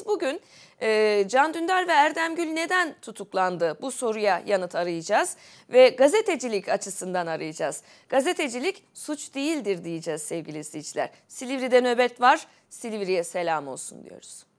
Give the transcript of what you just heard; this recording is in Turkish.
Biz bugün e, Can Dündar ve Erdem Gül neden tutuklandı bu soruya yanıt arayacağız ve gazetecilik açısından arayacağız. Gazetecilik suç değildir diyeceğiz sevgili izleyiciler. Silivri'de nöbet var, Silivri'ye selam olsun diyoruz.